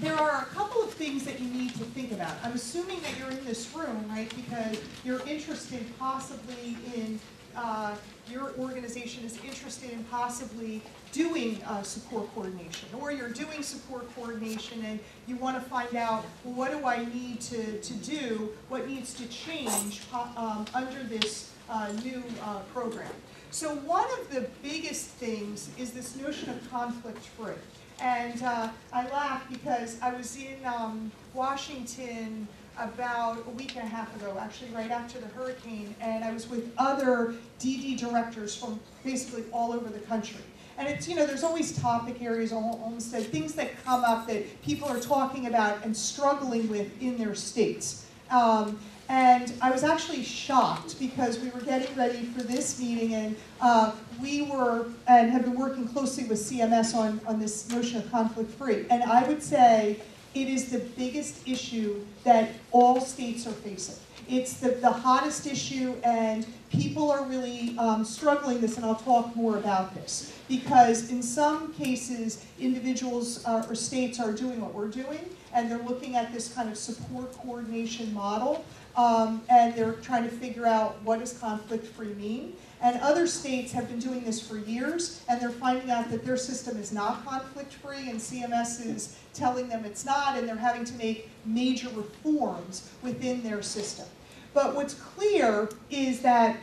there are a couple of things that you need to think about. I'm assuming that you're in this room, right, because you're interested possibly in, uh, your organization is interested in possibly doing uh, support coordination, or you're doing support coordination and you want to find out, well, what do I need to, to do, what needs to change um, under this uh, new uh, program. So one of the biggest things is this notion of conflict-free. And uh, I laugh because I was in um, Washington about a week and a half ago, actually right after the hurricane, and I was with other DD directors from basically all over the country. And it's, you know, there's always topic areas, al- almost uh, things that come up that people are talking about and struggling with in their states. Um, and I was actually shocked because we were getting ready for this meeting and uh, we were, and have been working closely with CMS on, on this notion of conflict free. And I would say it is the biggest issue that all states are facing. It's the, the hottest issue and people are really um, struggling this and I'll talk more about this. Because in some cases, individuals uh, or states are doing what we're doing and they're looking at this kind of support coordination model um, and they're trying to figure out what does conflict-free mean. And other states have been doing this for years, and they're finding out that their system is not conflict-free, and CMS is telling them it's not, and they're having to make major reforms within their system. But what's clear is that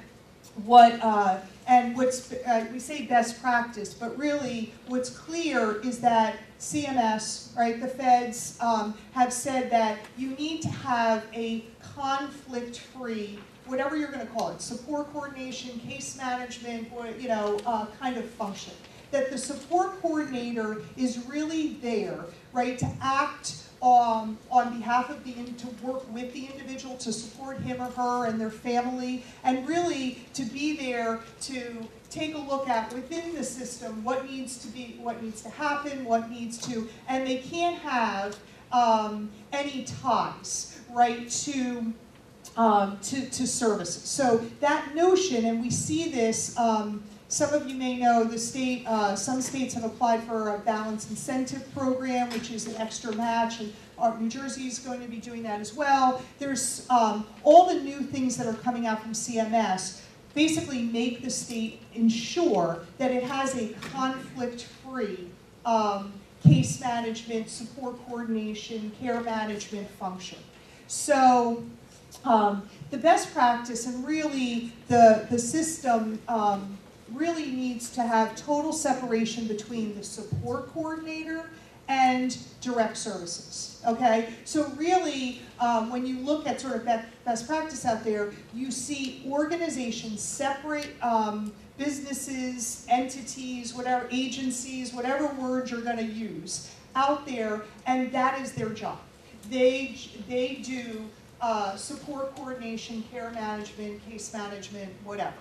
what, uh, and what's, uh, we say best practice, but really what's clear is that CMS, right, the feds um, have said that you need to have a conflict-free, whatever you're going to call it, support coordination, case management, or, you know, uh, kind of function. That the support coordinator is really there, right, to act um, on behalf of the, to work with the individual, to support him or her and their family, and really to be there to take a look at within the system what needs to be, what needs to happen, what needs to, and they can't have um, any ties, right, to um, to, to services. So that notion, and we see this, um, some of you may know the state, uh, some states have applied for a balanced incentive program, which is an extra match, and New Jersey is going to be doing that as well. There's um, all the new things that are coming out from CMS basically make the state ensure that it has a conflict-free um, case management, support coordination, care management function. So um, the best practice and really the, the system um, really needs to have total separation between the support coordinator and direct services, okay? So really, um, when you look at sort of be best practice out there, you see organizations separate um, businesses, entities, whatever, agencies, whatever word you're gonna use out there, and that is their job. They, they do uh, support coordination, care management, case management, whatever.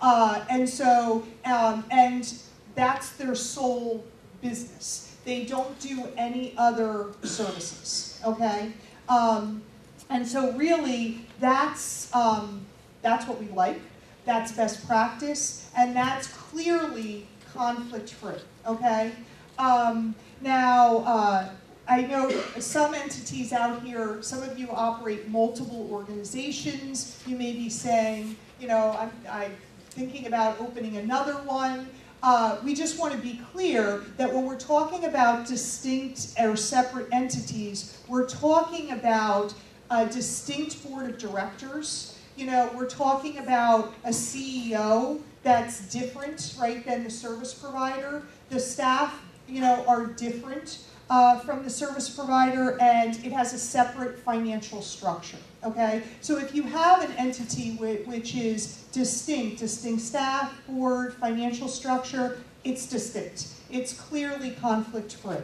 Uh, and so, um, and that's their sole business. They don't do any other services, okay? Um, and so really, that's, um, that's what we like. That's best practice, and that's clearly conflict-free, okay? Um, now, uh, I know some entities out here, some of you operate multiple organizations. You may be saying, you know, I'm, I'm thinking about opening another one. Uh, we just want to be clear that when we're talking about distinct or separate entities, we're talking about a distinct board of directors. You know, we're talking about a CEO that's different, right, than the service provider. The staff, you know, are different uh, from the service provider and it has a separate financial structure, okay? So if you have an entity which is distinct, distinct staff, board, financial structure, it's distinct. It's clearly conflict-free.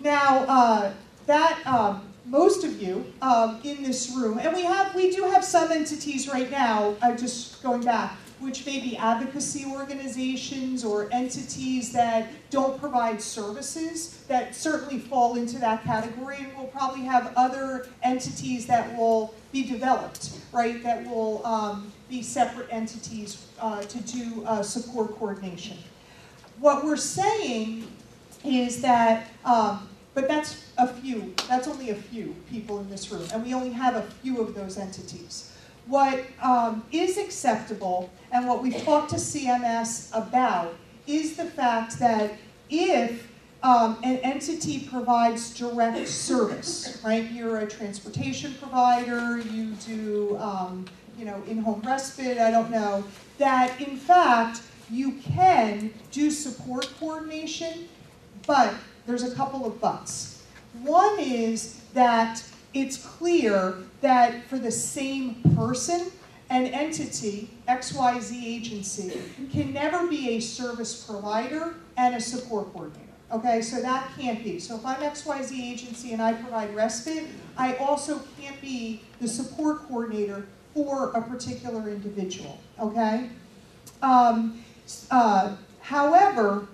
Now, uh, that, um, most of you um, in this room, and we have, we do have some entities right now, I'm just going back, which may be advocacy organizations or entities that don't provide services that certainly fall into that category and we'll probably have other entities that will be developed, right, that will um, be separate entities uh, to do uh, support coordination. What we're saying is that um, But that's a few, that's only a few people in this room, and we only have a few of those entities. What um, is acceptable, and what we've talked to CMS about, is the fact that if um, an entity provides direct service, right? You're a transportation provider, you do, um, you know, in-home respite, I don't know, that in fact, you can do support coordination, but there's a couple of buts. One is that it's clear that for the same person, an entity, XYZ agency, can never be a service provider and a support coordinator. Okay, so that can't be. So if I'm XYZ agency and I provide respite, I also can't be the support coordinator for a particular individual. Okay? Um, uh, however,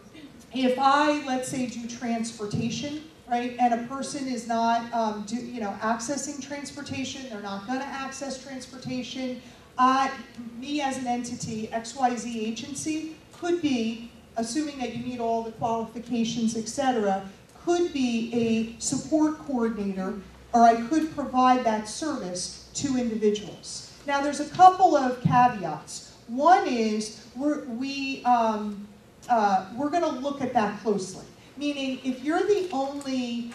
if I, let's say, do transportation, right, and a person is not, um, do, you know, accessing transportation, they're not going to access transportation, I, me as an entity, XYZ agency, could be assuming that you meet all the qualifications, et cetera, could be a support coordinator, or I could provide that service to individuals. Now, there's a couple of caveats. One is we're, we, um, uh, we're going to look at that closely. Meaning, if you're the only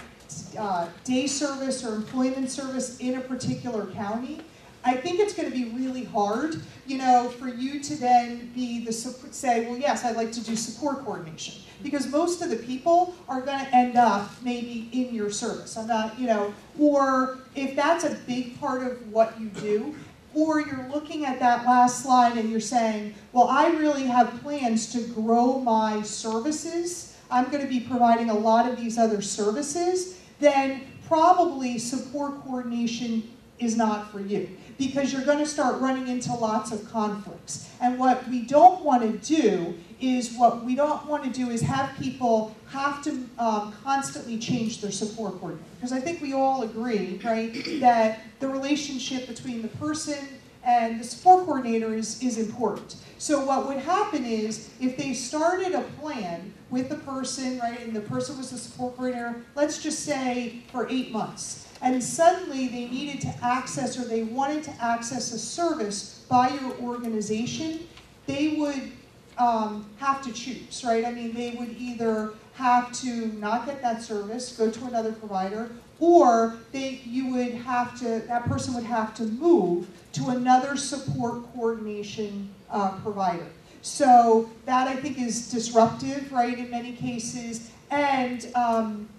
uh, day service or employment service in a particular county, I think it's going to be really hard, you know, for you to then be the say, well, yes, I'd like to do support coordination because most of the people are going to end up maybe in your service. I'm not, you know, or if that's a big part of what you do, or you're looking at that last slide and you're saying, well, I really have plans to grow my services. I'm going to be providing a lot of these other services. Then probably support coordination is not for you because you're going to start running into lots of conflicts. And what we don't want to do is what we don't want to do is have people have to um, constantly change their support coordinator. Because I think we all agree, right, that the relationship between the person and the support coordinator is, is important. So what would happen is if they started a plan with the person, right, and the person was the support coordinator, let's just say for eight months and suddenly they needed to access or they wanted to access a service by your organization, they would um, have to choose, right? I mean, they would either have to not get that service, go to another provider, or they, you would have to, that person would have to move to another support coordination uh, provider. So that I think is disruptive, right, in many cases, and um,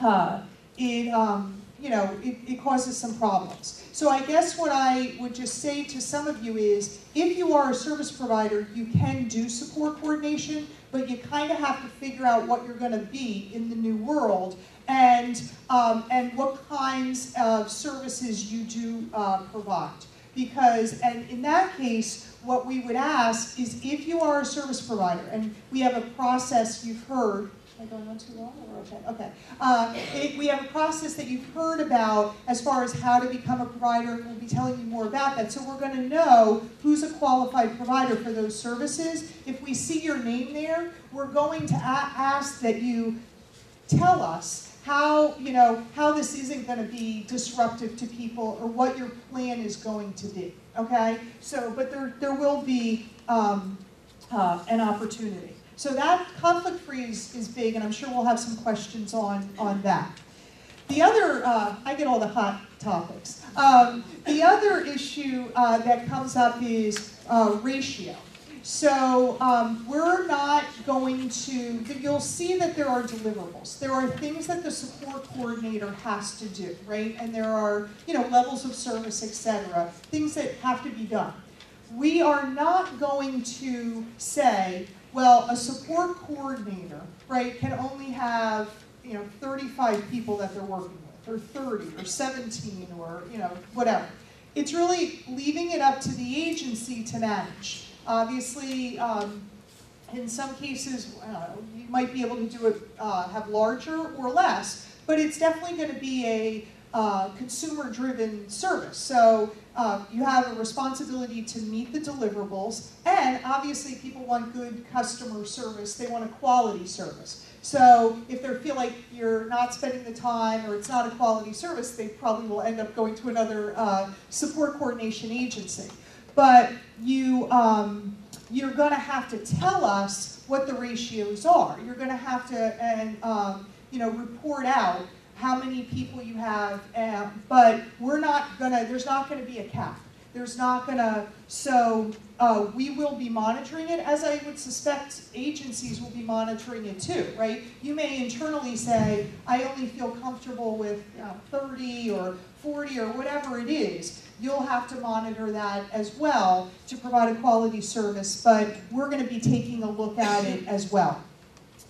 uh, it, um, you know, it, it causes some problems. So I guess what I would just say to some of you is, if you are a service provider, you can do support coordination, but you kind of have to figure out what you're going to be in the new world and, um, and what kinds of services you do uh, provide. Because, and in that case, what we would ask is if you are a service provider, and we have a process you've heard Am I going on too long or okay? Okay. Uh, it, we have a process that you've heard about as far as how to become a provider, and we'll be telling you more about that. So we're going to know who's a qualified provider for those services. If we see your name there, we're going to ask that you tell us how you know how this isn't going to be disruptive to people or what your plan is going to be. Okay. So, but there there will be um, uh, an opportunity. So that conflict free is, is big, and I'm sure we'll have some questions on, on that. The other, uh, I get all the hot topics. Um, the other issue uh, that comes up is uh, ratio. So um, we're not going to, you'll see that there are deliverables. There are things that the support coordinator has to do, right? And there are, you know, levels of service, et cetera, things that have to be done. We are not going to say, well, a support coordinator, right, can only have, you know, 35 people that they're working with, or 30, or 17, or, you know, whatever. It's really leaving it up to the agency to manage. Obviously, um, in some cases, you might be able to do it, uh, have larger or less, but it's definitely going to be a uh, consumer-driven service. So uh, you have a responsibility to meet the deliverables, and obviously people want good customer service. They want a quality service. So if they feel like you're not spending the time or it's not a quality service, they probably will end up going to another uh, support coordination agency. But you, um, you're going to have to tell us what the ratios are. You're going to have to and um, you know report out how many people you have, uh, but we're not gonna, there's not gonna be a cap. There's not gonna, so uh, we will be monitoring it, as I would suspect agencies will be monitoring it too, right? You may internally say, I only feel comfortable with you know, 30 or 40 or whatever it is. You'll have to monitor that as well to provide a quality service, but we're gonna be taking a look at it as well.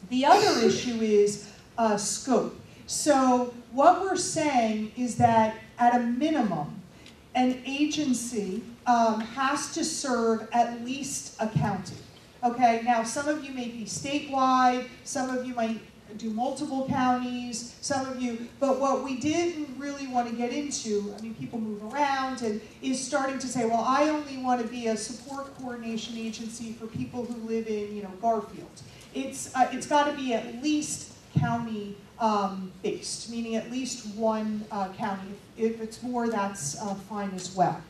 The other issue is uh, scope. So what we're saying is that at a minimum, an agency um, has to serve at least a county. Okay, now some of you may be statewide, some of you might do multiple counties, some of you, but what we didn't really want to get into, I mean, people move around, and is starting to say, well, I only want to be a support coordination agency for people who live in, you know, Garfield. It's, uh, it's got to be at least county um, based, meaning at least one uh, county. If it's more, that's uh, fine as well.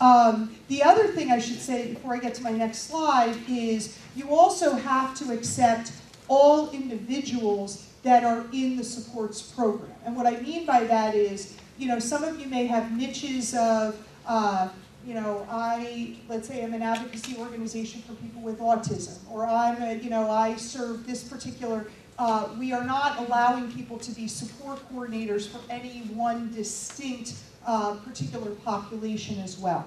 Um, the other thing I should say before I get to my next slide is you also have to accept all individuals that are in the supports program. And what I mean by that is, you know, some of you may have niches of, uh, you know, I, let's say I'm an advocacy organization for people with autism, or I'm a, you know, I serve this particular uh, we are not allowing people to be support coordinators for any one distinct uh, particular population as well.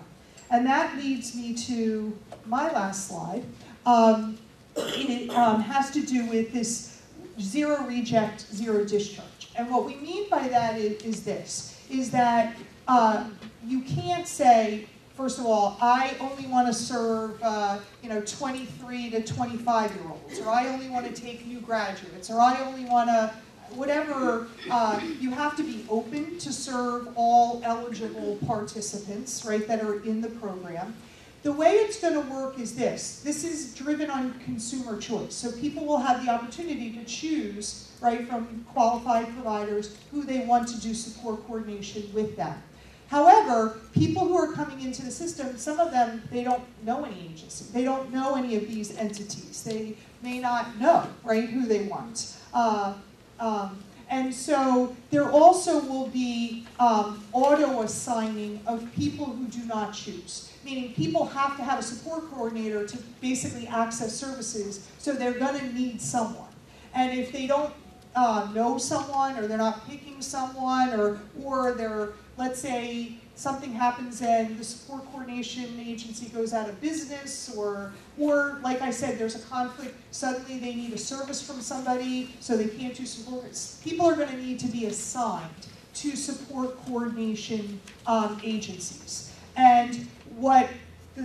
And that leads me to my last slide. Um, it um, has to do with this zero reject, zero discharge. And what we mean by that is, is this, is that uh, you can't say, First of all, I only want to serve, uh, you know, 23 to 25 year olds, or I only want to take new graduates, or I only want to, whatever. Uh, you have to be open to serve all eligible participants, right, that are in the program. The way it's going to work is this. This is driven on consumer choice. So people will have the opportunity to choose, right, from qualified providers who they want to do support coordination with them. However, people who are coming into the system, some of them, they don't know any agency. They don't know any of these entities. They may not know, right, who they want. Uh, um, and so there also will be um, auto-assigning of people who do not choose. Meaning people have to have a support coordinator to basically access services, so they're going to need someone. And if they don't uh, know someone, or they're not picking someone, or, or they're let's say something happens and the support coordination agency goes out of business or, or like I said, there's a conflict, suddenly they need a service from somebody, so they can't do support. People are gonna need to be assigned to support coordination um, agencies. And what,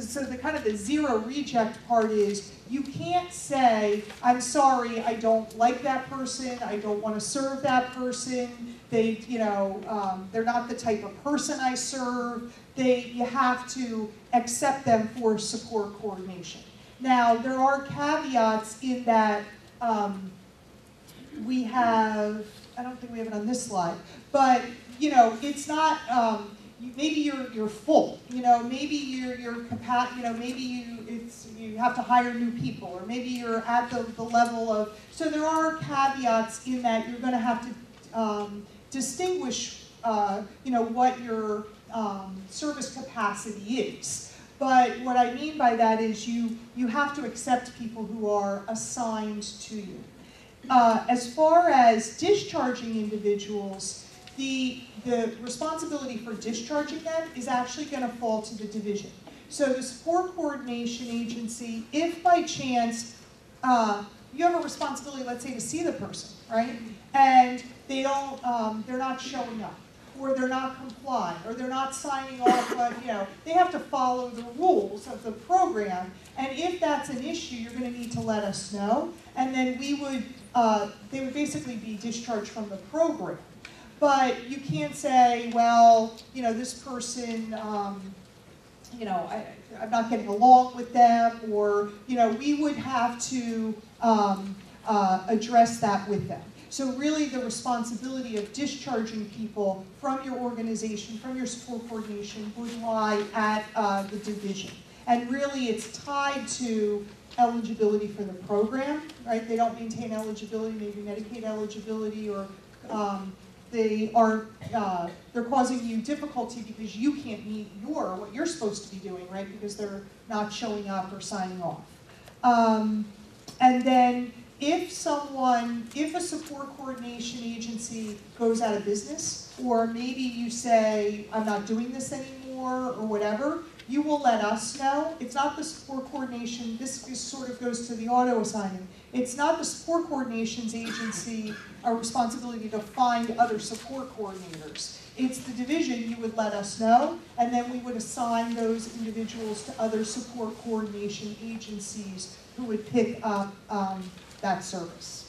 so the kind of the zero reject part is, you can't say, I'm sorry, I don't like that person, I don't want to serve that person, they, you know, um, they're not the type of person I serve. They, you have to accept them for support coordination. Now, there are caveats in that um, we have, I don't think we have it on this slide, but, you know, it's not, um, maybe you're you're full. You know, maybe you're you're capacity. You know, maybe you it's you have to hire new people, or maybe you're at the, the level of. So there are caveats in that you're going to have to um, distinguish. Uh, you know what your um, service capacity is. But what I mean by that is you you have to accept people who are assigned to you. Uh, as far as discharging individuals, the, the responsibility for discharging them is actually going to fall to the division. So the support coordination agency, if by chance uh, you have a responsibility, let's say, to see the person, right? And they don't, um, they're not showing up, or they're not complying, or they're not signing off, but you know, they have to follow the rules of the program. And if that's an issue, you're going to need to let us know, and then we would, uh, they would basically be discharged from the program. But you can't say, well, you know, this person, um, you know, I, I'm not getting along with them, or, you know, we would have to, um, uh, address that with them. So really, the responsibility of discharging people from your organization, from your support coordination, would lie at, uh, the division. And really, it's tied to eligibility for the program, right? They don't maintain eligibility, maybe Medicaid eligibility, or, um, they are, uh, they're causing you difficulty because you can't meet your, what you're supposed to be doing, right? Because they're not showing up or signing off. Um, and then if someone, if a support coordination agency goes out of business, or maybe you say, I'm not doing this anymore, or whatever, you will let us know. It's not the support coordination, this is sort of goes to the auto assigning. It's not the support coordination's agency, a responsibility to find other support coordinators. It's the division, you would let us know, and then we would assign those individuals to other support coordination agencies who would pick up um, that service.